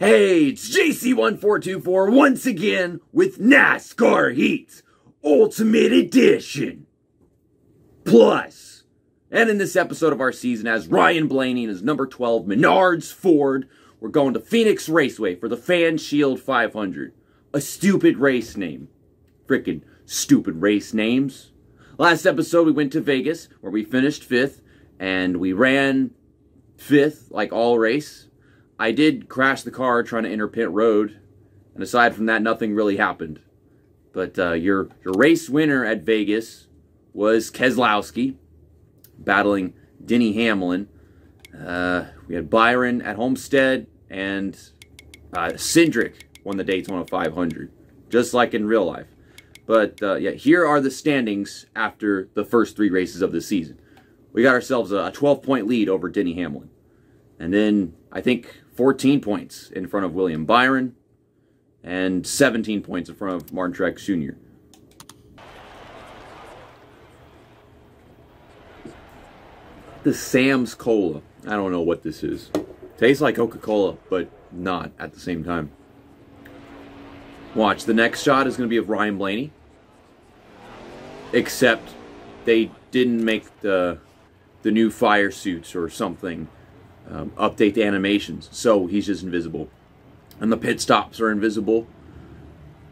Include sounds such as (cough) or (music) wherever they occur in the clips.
Hey, it's JC1424 once again with NASCAR Heat Ultimate Edition. Plus, and in this episode of our season, as Ryan Blaney and his number 12 Menards Ford, we're going to Phoenix Raceway for the Fan Shield 500. A stupid race name. Frickin' stupid race names. Last episode, we went to Vegas, where we finished fifth, and we ran fifth, like all race I did crash the car trying to enter pit road, and aside from that, nothing really happened. But uh, your your race winner at Vegas was Keselowski, battling Denny Hamlin. Uh, we had Byron at Homestead, and uh, Cindric won the Daytona 500, just like in real life. But uh, yeah, here are the standings after the first three races of the season. We got ourselves a 12 point lead over Denny Hamlin. And then I think 14 points in front of William Byron and 17 points in front of Martin Truex Jr. The Sam's Cola. I don't know what this is. Tastes like Coca-Cola, but not at the same time. Watch, the next shot is going to be of Ryan Blaney. Except they didn't make the the new fire suits or something um, update the animations. So he's just invisible. And the pit stops are invisible.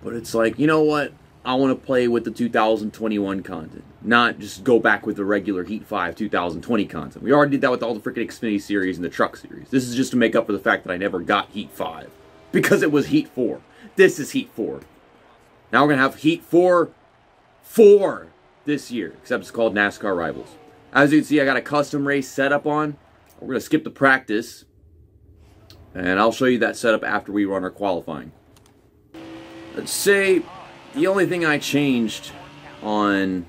But it's like, you know what? I want to play with the 2021 content, not just go back with the regular Heat 5 2020 content. We already did that with all the freaking Xfinity series and the Truck series. This is just to make up for the fact that I never got Heat 5 (laughs) because it was Heat 4. This is Heat 4. Now we're going to have Heat 4 4 this year, except it's called NASCAR Rivals. As you can see, I got a custom race set up on. We're going to skip the practice, and I'll show you that setup after we run our qualifying. Let's say the only thing I changed on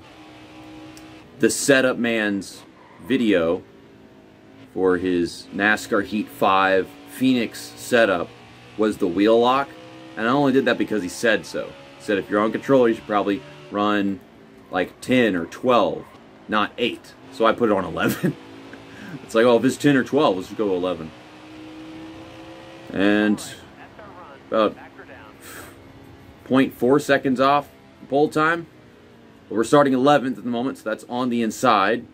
the setup man's video for his NASCAR Heat 5 Phoenix setup was the wheel lock. And I only did that because he said so. He said if you're on control, you should probably run like 10 or 12, not 8. So I put it on 11. (laughs) It's like, oh, if it's 10 or 12, let's go 11. And about 0.4 seconds off pole time. But we're starting 11th at the moment, so that's on the inside.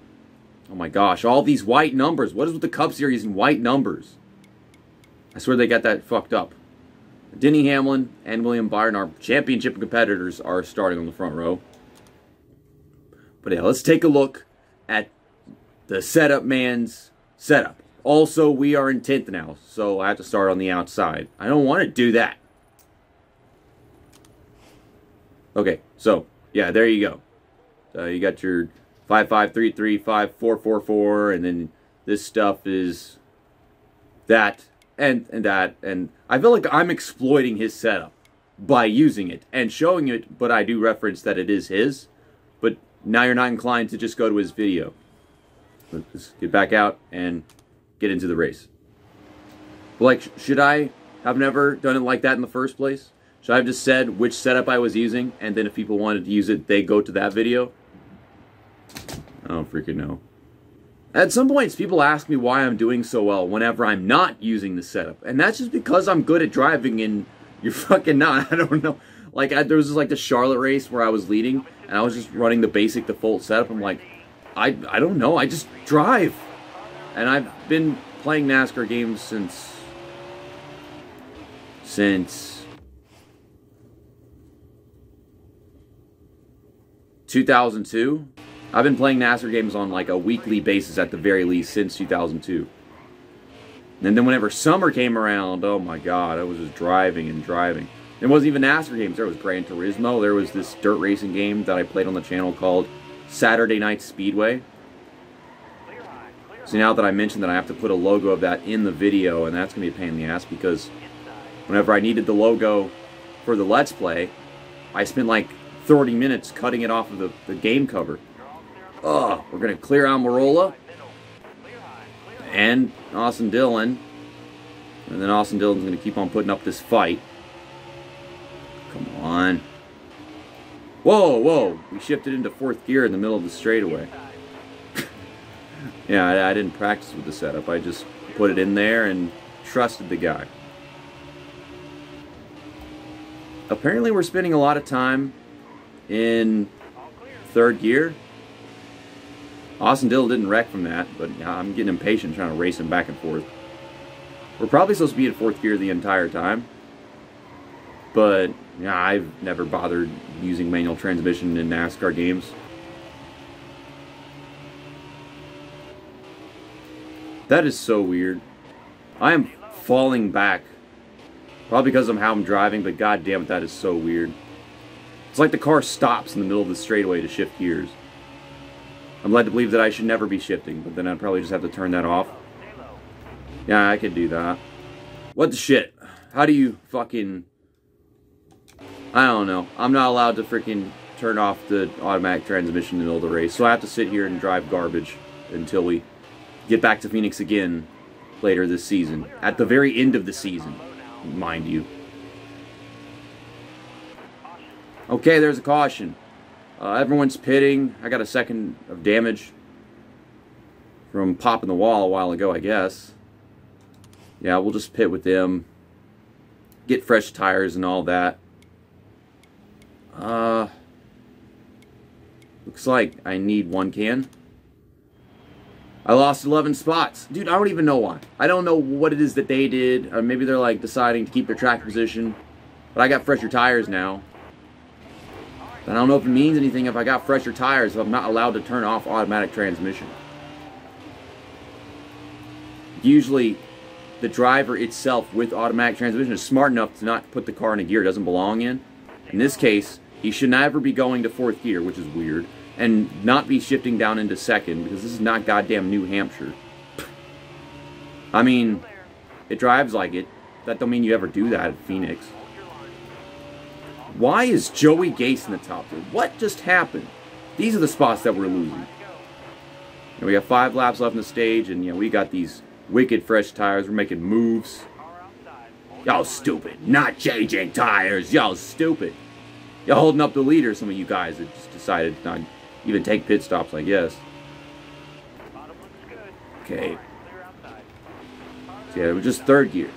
Oh my gosh, all these white numbers. What is with the Cup Series and white numbers? I swear they got that fucked up. Denny Hamlin and William Byron, our championship competitors, are starting on the front row. But yeah, let's take a look at the setup man's setup. Also, we are in 10th now, so I have to start on the outside. I don't want to do that. Okay, so, yeah, there you go. So you got your 5533, 5444, and then this stuff is that and, and that. And I feel like I'm exploiting his setup by using it and showing it, but I do reference that it is his. But now you're not inclined to just go to his video. Let's get back out and get into the race. Like, should I have never done it like that in the first place? Should I have just said which setup I was using, and then if people wanted to use it, they go to that video? I don't freaking know. At some points, people ask me why I'm doing so well whenever I'm not using the setup. And that's just because I'm good at driving and you're (laughs) fucking not. I don't know. Like, I, there was just like the Charlotte race where I was leading and I was just running the basic default setup. I'm like, I, I don't know. I just drive. And I've been playing NASCAR games since since 2002. I've been playing NASCAR games on like a weekly basis at the very least since 2002. And then whenever summer came around, oh my god, I was just driving and driving. It wasn't even NASCAR games. There was Gran Turismo. There was this dirt racing game that I played on the channel called Saturday Night Speedway. So now that I mentioned that I have to put a logo of that in the video, and that's going to be a pain in the ass because whenever I needed the logo for the Let's Play, I spent like 30 minutes cutting it off of the, the game cover. Ugh, we're going to clear Almirola and Austin Dillon. And then Austin Dillon's going to keep on putting up this fight. Come on. Whoa, whoa. We shifted into fourth gear in the middle of the straightaway. (laughs) yeah, I, I, didn't practice with the setup. I just put it in there and trusted the guy. apparently we're spending a lot of time in third gear. Austin Dill didn't wreck from that, but I'm getting impatient trying to race him back and forth. We're probably supposed to be in fourth gear the entire time. But yeah, I've never bothered using manual transmission in NASCAR games. That is so weird. I am falling back. Probably because of how I'm driving, but god damn it, that is so weird. It's like the car stops in the middle of the straightaway to shift gears. I'm led to believe that I should never be shifting, but then I'd probably just have to turn that off. Yeah, I could do that. What the shit? How do you fucking... I don't know. I'm not allowed to freaking turn off the automatic transmission in the middle of the race, so I have to sit here and drive garbage until we get back to Phoenix again later this season. At the very end of the season, mind you. Okay, there's a caution. Uh, everyone's pitting. I got a second of damage from popping the wall a while ago, I guess. Yeah, we'll just pit with them. Get fresh tires and all that. Uh, looks like I need one can. I lost 11 spots. Dude, I don't even know why. I don't know what it is that they did. Or maybe they're like deciding to keep their track position. But I got fresher tires now. I don't know if it means anything if I got fresher tires if I'm not allowed to turn off automatic transmission. Usually, the driver itself with automatic transmission is smart enough to not put the car in a gear it doesn't belong in. In this case, he should never be going to fourth gear, which is weird, and not be shifting down into second because this is not goddamn New Hampshire. I mean, it drives like it. That don't mean you ever do that at Phoenix. Why is Joey Gase in the top three? What just happened? These are the spots that we're losing. And we got five laps left in the stage, and you know we got these wicked fresh tires. We're making moves. Y'all stupid. Not changing tires. Y'all stupid. Y'all holding up the leader, some of you guys that just decided to not even take pit stops, I guess. Okay. So yeah, it was just third gear.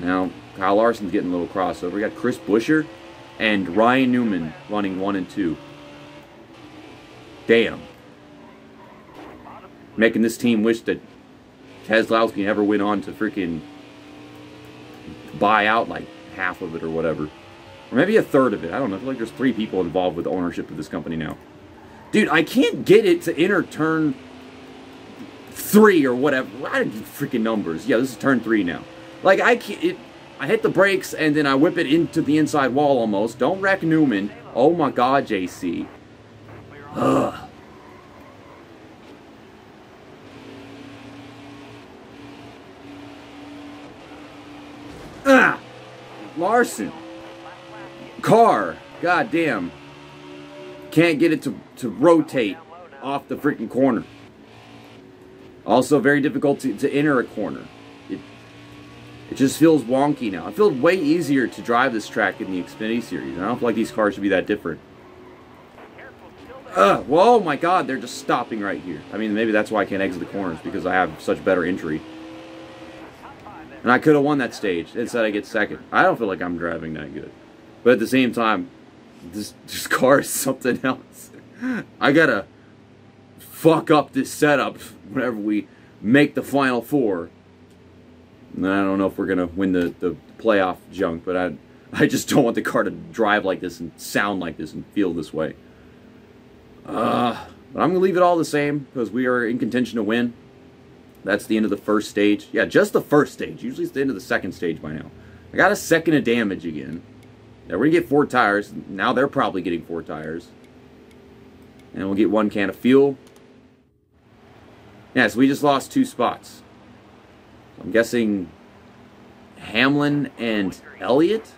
Now, Kyle Larson's getting a little crossover. We got Chris Buescher and Ryan Newman running one and two. Damn. Making this team wish that Keselowski never went on to freaking buy out like half of it or whatever. Or maybe a third of it. I don't know. I like there's three people involved with the ownership of this company now. Dude, I can't get it to enter turn three or whatever. I don't freaking numbers. Yeah, this is turn three now. Like, I can't... It, I hit the brakes and then I whip it into the inside wall almost. Don't wreck Newman. Oh my god, JC. Ugh. Ah! Larson. Car. God damn. Can't get it to, to rotate off the freaking corner. Also very difficult to, to enter a corner. It, it just feels wonky now. It feels way easier to drive this track in the Xfinity Series. I don't feel like these cars should be that different. Ugh, well, oh my god, they're just stopping right here. I mean, maybe that's why I can't exit the corners, because I have such better entry. And I could have won that stage. Instead, I get second. I don't feel like I'm driving that good. But at the same time, this, this car is something else. I gotta fuck up this setup whenever we make the final four. And I don't know if we're gonna win the, the playoff junk, but I I just don't want the car to drive like this and sound like this and feel this way. Uh, but I'm gonna leave it all the same because we are in contention to win. That's the end of the first stage. Yeah, just the first stage. Usually it's the end of the second stage by now. I got a second of damage again. Now we're to get four tires. Now they're probably getting four tires. And we'll get one can of fuel. Yeah, so we just lost two spots. I'm guessing Hamlin and Elliott?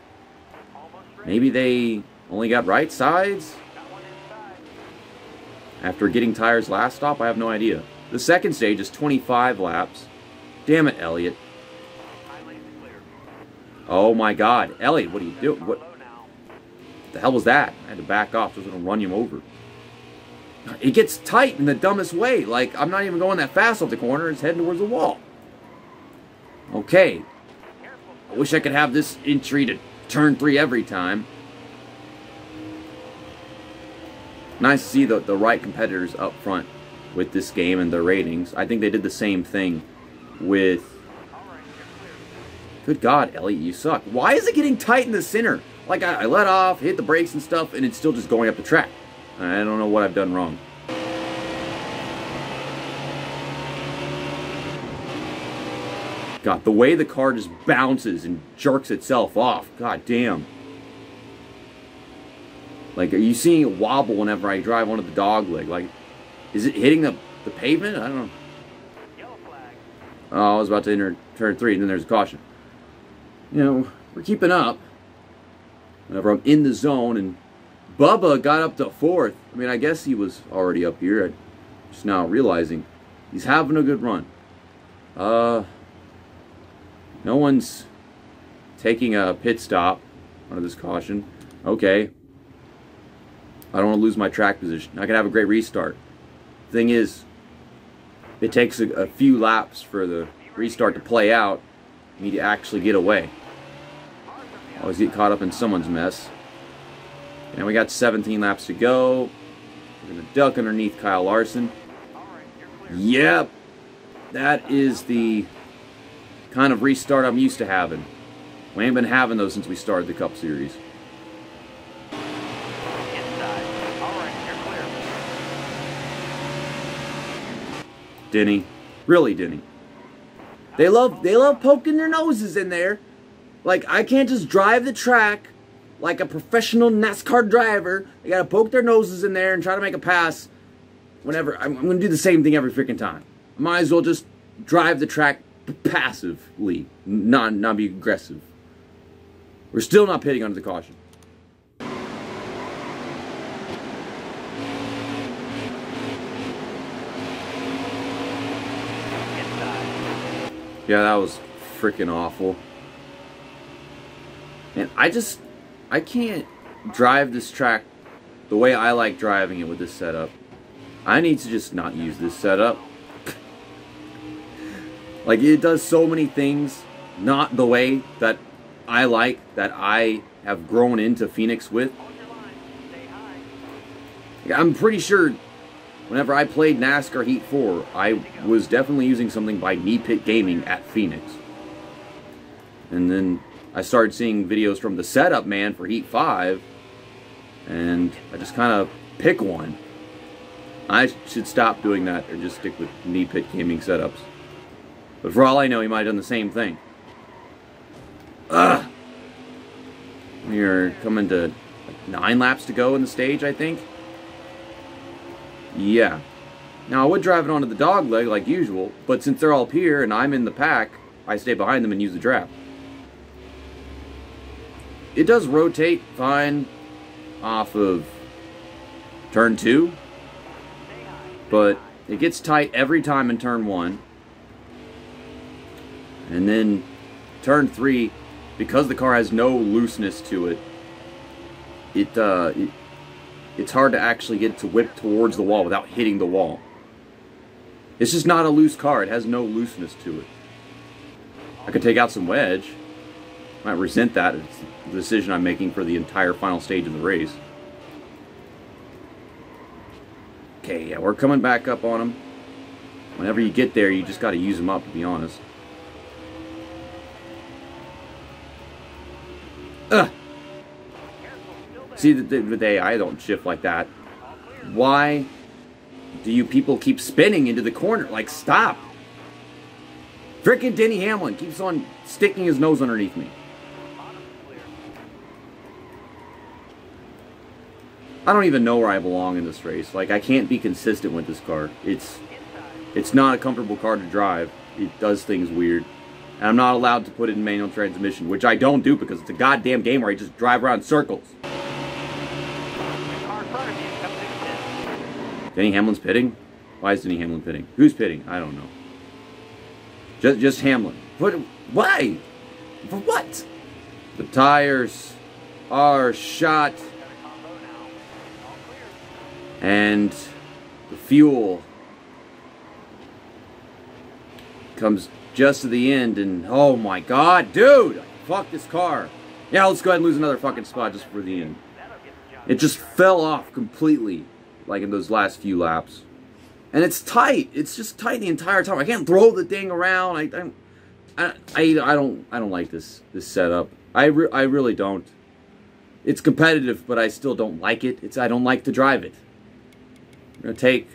Maybe they only got right sides? After getting tires last stop? I have no idea. The second stage is 25 laps. Damn it, Elliott. Oh my god. Elliott, what are you doing? What the hell was that? I had to back off. I was going to run him over. It gets tight in the dumbest way. Like, I'm not even going that fast off the corner. It's heading towards the wall. Okay. I wish I could have this entry to turn three every time. Nice to see the, the right competitors up front with this game and their ratings. I think they did the same thing with... Good God, Elliott, you suck. Why is it getting tight in the center? Like, I, I let off, hit the brakes and stuff, and it's still just going up the track. I don't know what I've done wrong. God, the way the car just bounces and jerks itself off. God damn. Like, are you seeing it wobble whenever I drive onto the dog leg? Like, is it hitting the, the pavement? I don't know. Oh, I was about to enter turn three, and then there's a caution. You know, we're keeping up. Whenever I'm in the zone, and Bubba got up to fourth. I mean, I guess he was already up here. I'm just now realizing he's having a good run. Uh, no one's taking a pit stop under this caution. Okay. I don't want to lose my track position. I can have a great restart. Thing is, it takes a, a few laps for the restart to play out. You need to actually get away. Always get caught up in someone's mess. And we got 17 laps to go. We're going to duck underneath Kyle Larson. Yep. That is the kind of restart I'm used to having. We ain't been having those since we started the Cup Series. Denny. Really, Denny. They love they love poking their noses in there. Like I can't just drive the track like a professional NASCAR driver. They gotta poke their noses in there and try to make a pass. Whenever I'm, I'm gonna do the same thing every freaking time. I might as well just drive the track passively, not not be aggressive. We're still not pitting under the caution. Yeah, that was freaking awful. And I just, I can't drive this track the way I like driving it with this setup. I need to just not use this setup. (laughs) like, it does so many things not the way that I like, that I have grown into Phoenix with. I'm pretty sure whenever I played NASCAR Heat 4, I was definitely using something by Knee Pit Gaming at Phoenix. And then I started seeing videos from the setup man for Heat 5, and I just kind of pick one. I should stop doing that and just stick with Knee Pit Gaming setups. But for all I know, he might have done the same thing. Ugh! We're coming to nine laps to go in the stage, I think. Yeah. Now, I would drive it onto the dog leg like usual, but since they're all up here and I'm in the pack, I stay behind them and use the draft. It does rotate fine off of turn two, but it gets tight every time in turn one. And then turn three, because the car has no looseness to it, it, uh, it it's hard to actually get to whip towards the wall without hitting the wall. It's just not a loose car. It has no looseness to it. I could take out some wedge. I resent that. It's the decision I'm making for the entire final stage of the race. Okay, yeah, we're coming back up on them. Whenever you get there, you just got to use them up, to be honest. Ugh! See, the, the, the AI don't shift like that. Why do you people keep spinning into the corner? Like, stop. Frickin' Denny Hamlin keeps on sticking his nose underneath me. I don't even know where I belong in this race. Like, I can't be consistent with this car. It's, it's not a comfortable car to drive. It does things weird. And I'm not allowed to put it in manual transmission, which I don't do because it's a goddamn game where I just drive around circles. Denny Hamlin's pitting? Why is Denny Hamlin pitting? Who's pitting? I don't know. Just, just Hamlin. What? Why? For what? The tires are shot. And the fuel comes just to the end and oh my god, dude! Fuck this car. Yeah, let's go ahead and lose another fucking spot just for the end. It just fell off completely, like in those last few laps. And it's tight. It's just tight the entire time. I can't throw the thing around. I, I, I, I don't, I don't like this this setup. I, re I really don't. It's competitive, but I still don't like it. It's I don't like to drive it. I'm gonna take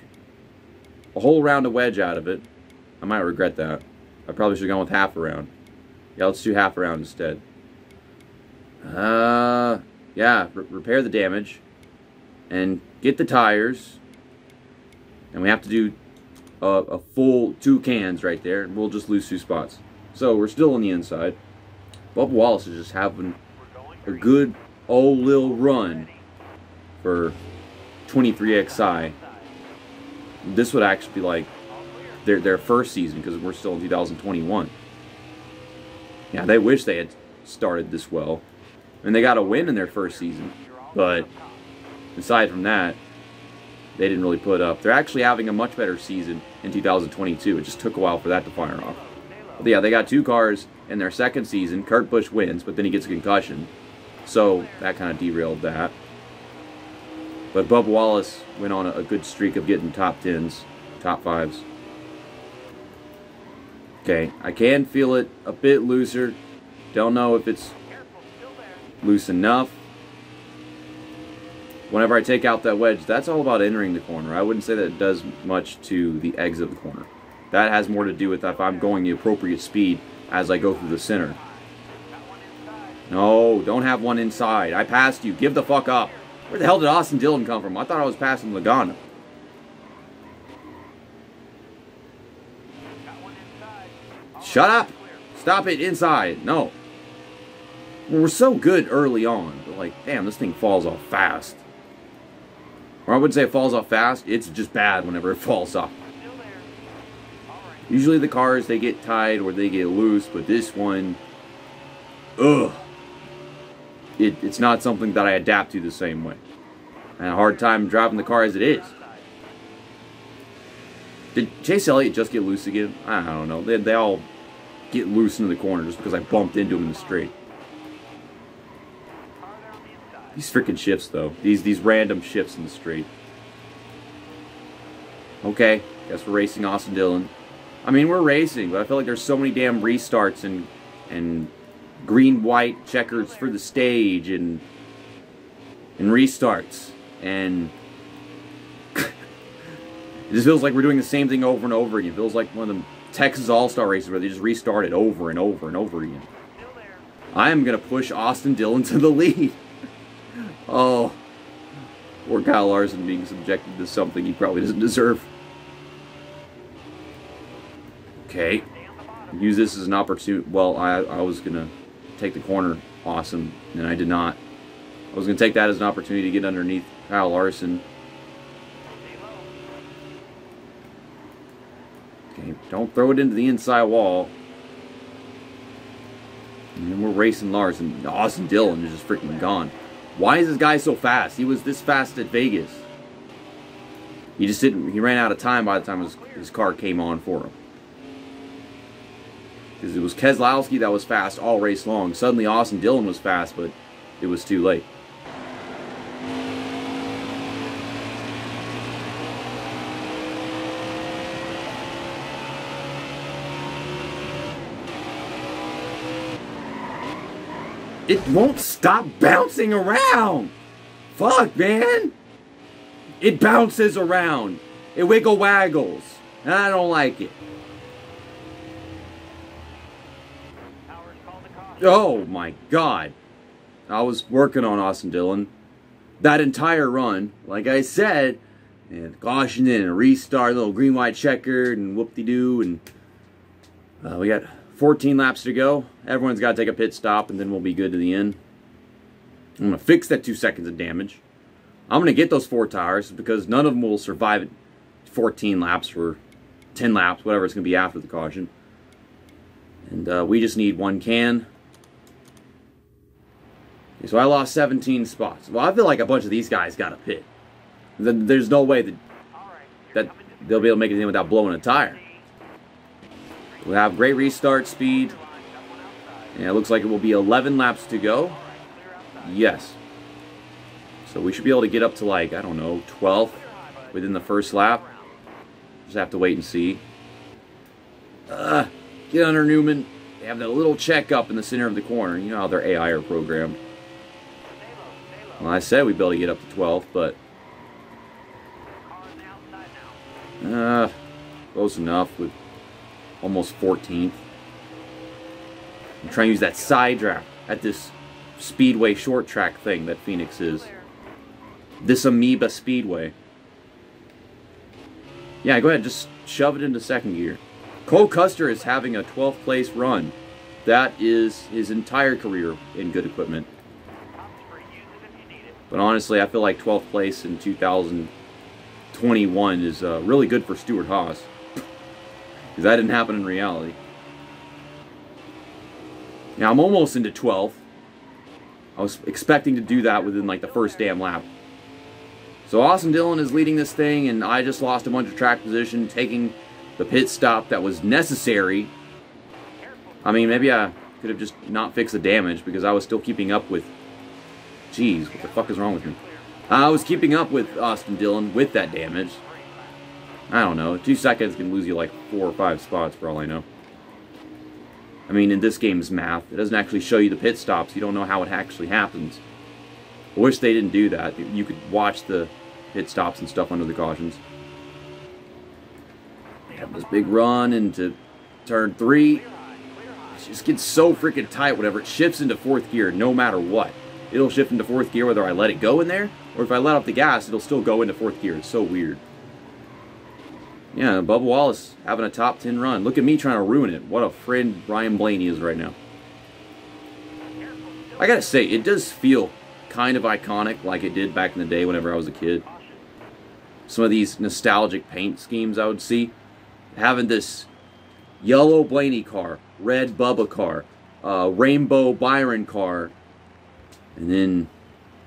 a whole round of wedge out of it. I might regret that. I probably should have gone with half a round. Yeah, let's do half a round instead. Uh, yeah, repair the damage and get the tires. And we have to do a, a full two cans right there, and we'll just lose two spots. So we're still on the inside. Bubba Wallace is just having a good old little run for 23XI. This would actually be like their, their first season because we're still in 2021. Yeah, they wish they had started this well. And they got a win in their first season. But aside from that, they didn't really put up. They're actually having a much better season in 2022. It just took a while for that to fire off. But yeah, they got two cars in their second season. Kurt Busch wins, but then he gets a concussion. So that kind of derailed that. But Bub Wallace went on a, good streak of getting top tens, top fives. Okay, I can feel it a bit looser. Don't know if it's loose enough. Whenever I take out that wedge, that's all about entering the corner. I wouldn't say that it does much to the exit of the corner. That has more to do with if I'm going the appropriate speed as I go through the center. No, don't have one inside. I passed you. Give the fuck up. Where the hell did Austin Dillon come from? I thought I was passing Logano. Shut up! Stop it inside. No. We're so good early on, but like, damn, this thing falls off fast. Or I wouldn't say it falls off fast, it's just bad whenever it (laughs) falls off. Usually the cars, they get tied or they get loose, but this one, ugh. It, it's not something that I adapt to the same way. Had a hard time driving the car as it is. Did Chase Elliott just get loose again? I don't know. They, they all get loose into the corner just because I bumped into him in the straight. These freaking shifts, though. These these random shifts in the straight. Okay, guess we're racing Austin Dillon. I mean, we're racing, but I feel like there's so many damn restarts and and green white checkers for the stage and and restarts and (laughs) it just feels like we're doing the same thing over and over again. It feels like one of the Texas All-Star races where they just restart it over and over and over again. I am going to push Austin Dillon to the (laughs) lead. oh, or Kyle Larson being subjected to something he probably doesn't deserve. Okay. Use this as an opportunity. Well, I, I was going to take the corner. Awesome. And I did not. I was going to take that as an opportunity to get underneath Kyle Larson. Okay, don't throw it into the inside wall. And we're racing Larson. Austin Dillon is just freaking gone. Why is this guy so fast? He was this fast at Vegas. He just didn't, he ran out of time by the time his, his car came on for him. Because it was Keselowski that was fast all race long. Suddenly Austin Dillon was fast, but it was too late. It won't stop bouncing around. Fuck, man. It bounces around. It wiggle waggles. And I don't like it. Oh my god. I was working on Austin Dillon. That entire run, like I said, and caution in, a restart, little green white checkered, and whoop de doo, and uh, we got 14 laps to go. Everyone's got to take a pit stop, and then we'll be good to the end. I'm going to fix that two seconds of damage. I'm going to get those four tires because none of them will survive 14 laps or 10 laps, whatever it's going to be after the caution. And uh, we just need one can. So I lost 17 spots. Well, I feel like a bunch of these guys got a pit. There's no way that, that they'll be able to make it in without blowing a tire. We'll have great restart speed. And it looks like it will be 11 laps to go. Yes. So we should be able to get up to like, I don't know, 12th within the first lap. Just have to wait and see. Uh, get under Newman. They have that little check up in the center of the corner. You know how their AI are programmed. Well, I said we'd be able to get up to 12th, but... Uh, close enough with almost 14th. I'm trying to use that side draft at this speedway short track thing that Phoenix is. This amoeba speedway. Yeah, go ahead, just shove it into second gear. Cole Custer is having a 12th place run. That is his entire career in good equipment. But honestly, I feel like 12th place in 2021 is uh, really good for Stewart-Haas. Because (laughs) that didn't happen in reality. Now, I'm almost into 12th. I was expecting to do that within like the first damn lap. So Austin Dillon is leading this thing, and I just lost a bunch of track position, taking the pit stop that was necessary. I mean, maybe I could have just not fixed the damage because I was still keeping up with... Jeez, what the fuck is wrong with me? I was keeping up with Austin Dillon with that damage. I don't know. Two seconds can lose you like four or five spots for all I know. I mean, in this game's math, it doesn't actually show you the pit stops. You don't know how it actually happens. I wish they didn't do that. You could watch the pit stops and stuff under the cautions. They have this big run into turn three. It just gets so freaking tight whenever it shifts into fourth gear, no matter what. It'll shift into fourth gear whether I let it go in there, or if I let off the gas, it'll still go into fourth gear. It's so weird. Yeah, Bubba Wallace having a top 10 run. Look at me trying to ruin it. What a friend Ryan Blaney is right now. I gotta say, it does feel kind of iconic like it did back in the day whenever I was a kid. Some of these nostalgic paint schemes I would see. Having this yellow Blaney car, red Bubba car, uh, rainbow Byron car, and then,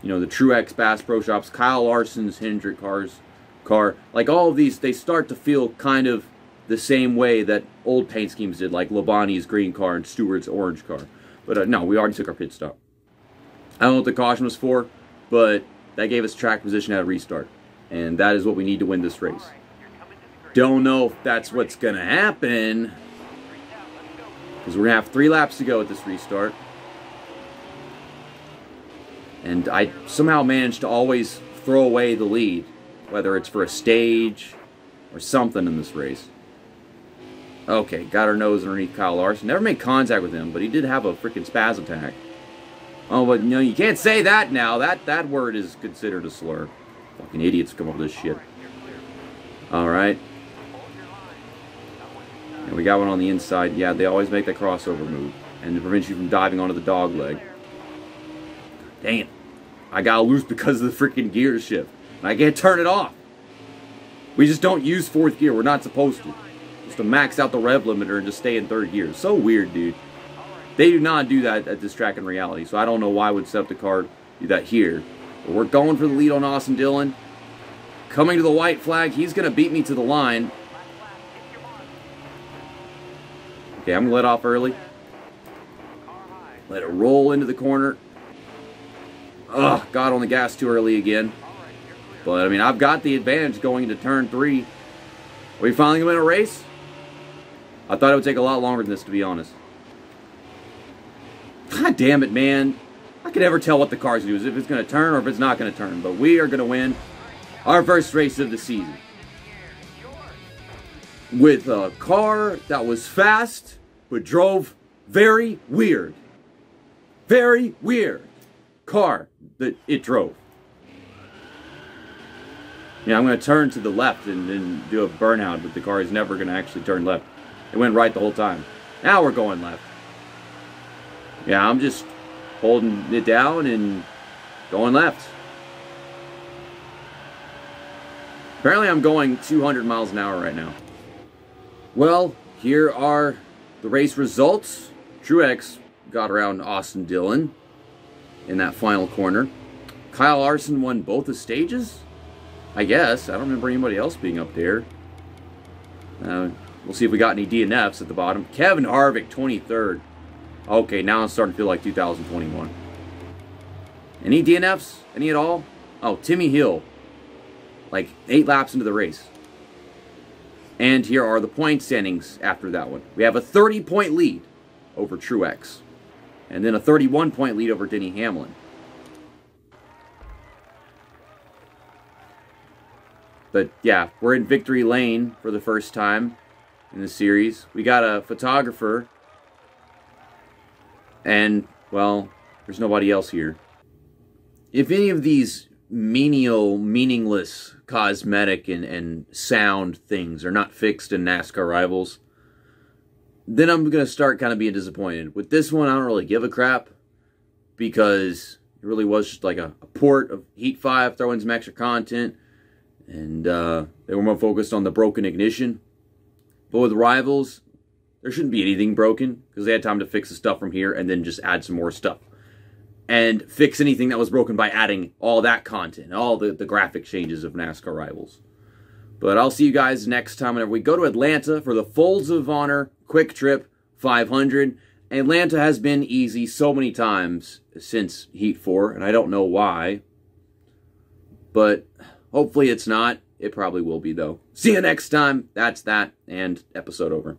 you know, the Truex Bass Pro Shops, Kyle Larson's Hendrick cars car. Like all of these, they start to feel kind of the same way that old paint schemes did, like Labonte's green car and Stewart's orange car. But uh, no, we already took our pit stop. I don't know what the caution was for, but that gave us track position at a restart. And that is what we need to win this race. Don't know if that's what's going to happen. Because we're going to have three laps to go at this restart. And I somehow managed to always throw away the lead whether it's for a stage or something in this race. Okay, got our nose underneath Kyle Larson. Never made contact with him, but he did have a freaking spaz attack. Oh, but no, you can't say that now. That that word is considered a slur. Fucking idiots come up with this shit. Alright. And we got one on the inside. Yeah, they always make that crossover move. And to prevent you from diving onto the dog leg. It. I got loose because of the freaking gear shift. I can't turn it off. We just don't use fourth gear. We're not supposed to. Just to max out the rev limiter and just stay in third gear. So weird, dude. They do not do that at this track in reality, so I don't know why would set up the car do that here. But we're going for the lead on Austin Dillon. Coming to the white flag. He's going to beat me to the line. Okay, I'm going to let off early. Let it roll into the corner. Ugh, got on the gas too early again. But, I mean, I've got the advantage going into turn three. Are we finally going to win a race? I thought it would take a lot longer than this, to be honest. God damn it, man. I can never tell what the car's going to do, if it's going to turn or if it's not going to turn. But we are going to win our first race of the season. With a car that was fast, but drove very weird. Very weird car that it drove. Yeah, I'm going to turn to the left and then do a burnout, but the car is never going to actually turn left. It went right the whole time. Now we're going left. Yeah, I'm just holding it down and going left. Apparently I'm going 200 miles an hour right now. Well, here are the race results. Truex got around Austin Dillon in that final corner. Kyle Larson won both the stages. I guess. I don't remember anybody else being up there. Uh, we'll see if we got any DNFs at the bottom. Kevin Harvick, 23rd. Okay, now I'm starting to feel like 2021. Any DNFs? Any at all? Oh, Timmy Hill. Like eight laps into the race. And here are the point standings after that one. We have a 30 point lead over Truex. And then a 31 point lead over Denny Hamlin. But yeah, we're in victory lane for the first time in the series. We got a photographer. And, well, there's nobody else here. If any of these menial, meaningless cosmetic and, and sound things are not fixed in NASCAR rivals, then I'm going to start kind of being disappointed. With this one, I don't really give a crap because it really was just like a, a port of Heat 5, throw in some extra content, and uh, they were more focused on the broken ignition. But with rivals, there shouldn't be anything broken because they had time to fix the stuff from here and then just add some more stuff. And fix anything that was broken by adding all that content, all the, the graphic changes of NASCAR Rivals. But I'll see you guys next time whenever we go to Atlanta for the Folds of Honor QuikTrip 500. Atlanta has been easy so many times since Heat 4, and I don't know why. But hopefully it's not. It probably will be, though. See you next time. That's that, and episode over.